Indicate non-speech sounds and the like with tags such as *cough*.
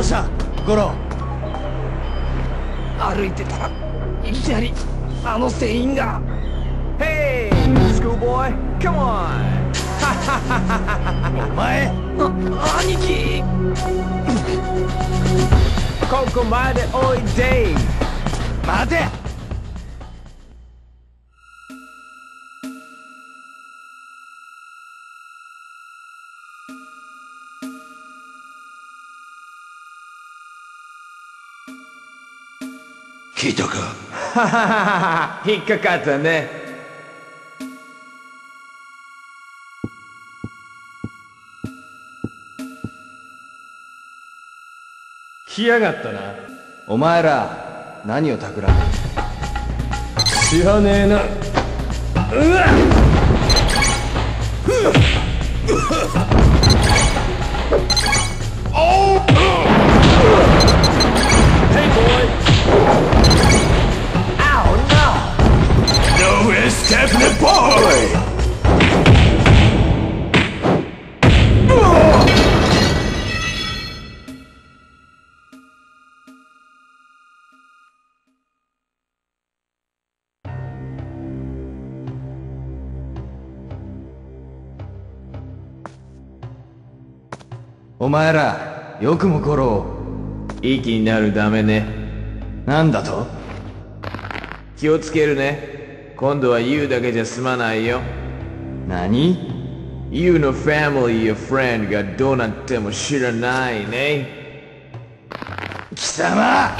うした五郎。歩いてたらいきなりあの船員が。Hey, schoolboy, come on! *laughs* お前。あ兄貴。ここまでおいで。待て聞いたか？*laughs* 引っかかったね。来やがったな。お前ら何を企んでる？知らねえなお前らよくも五郎いい気になるダメね。なんだと？気をつけるね。今度は You だけじゃ済まないよ。何？You の family や friend がどうなっても知らないね。貴様